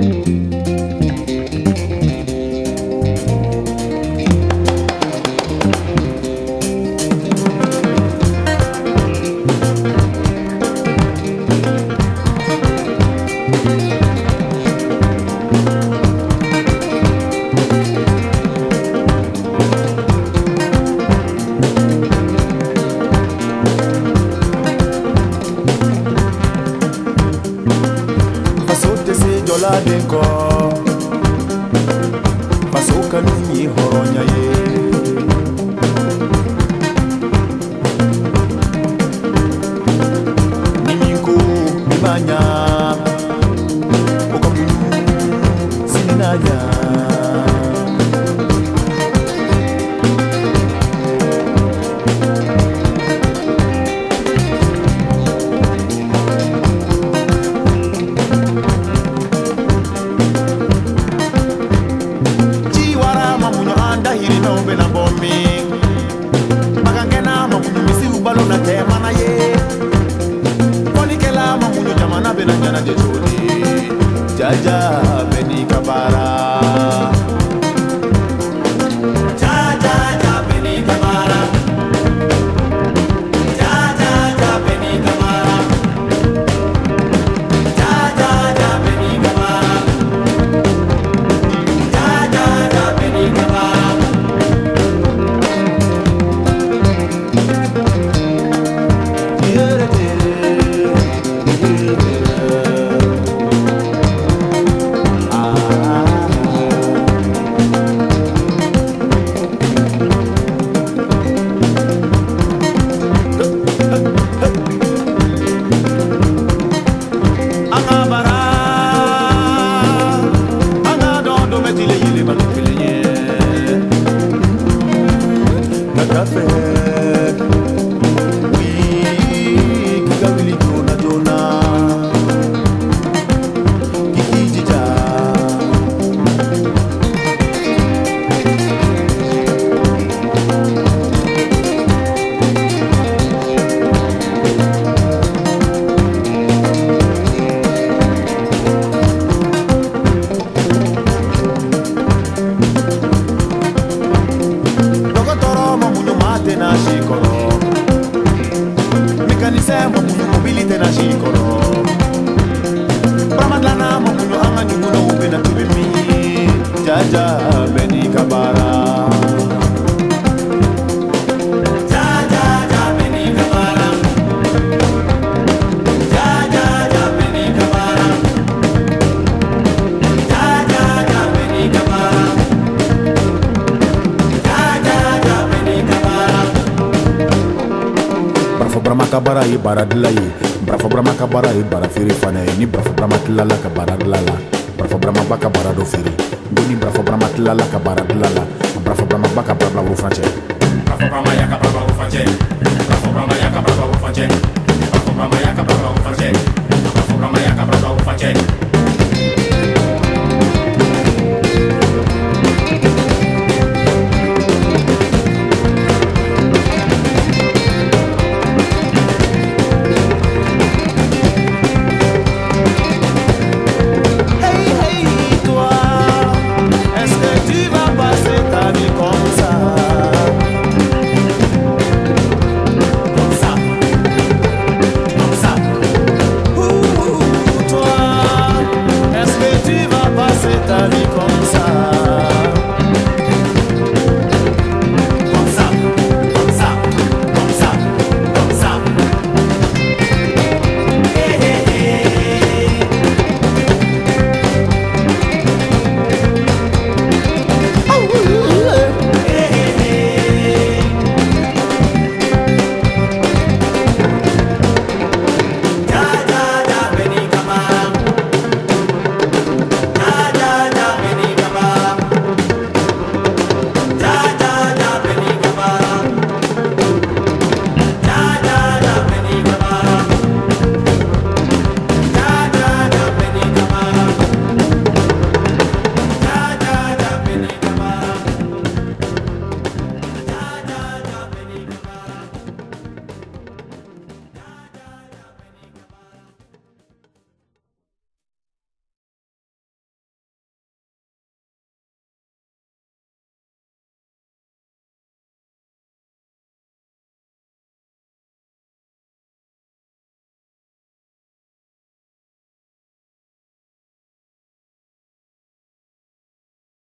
faso se jɔladen kɔ faso kanu ye balo na tɛ mana ye fɔlikɛla ma muɲu jamana bena ɲɛnajɛ cogodi jaja bɛ n'i ka baara ma muɲu mobili tɛna si kɔrɔ baramadilanna ma muɲu an ka ɲugunɛw bena tobi min jaja bɛ n'i ka baara burama ka baara ye baara dila ye barafa burama ka baara ye baara feere fana ye ni barafa burama tilala ka baara dila la barafa burama ba ka baara dɔ feere n ko ni barafa burama tilala ka baara dila la barafa burama ba ka barabila woro furancɛ barafa burama y'a ka barabila woro furancɛ barafa burama y'a ka barabila woro furancɛ barafa burama y'a ka barabila woro furancɛ barafa burama y'a ka barabila woro furancɛ sabe como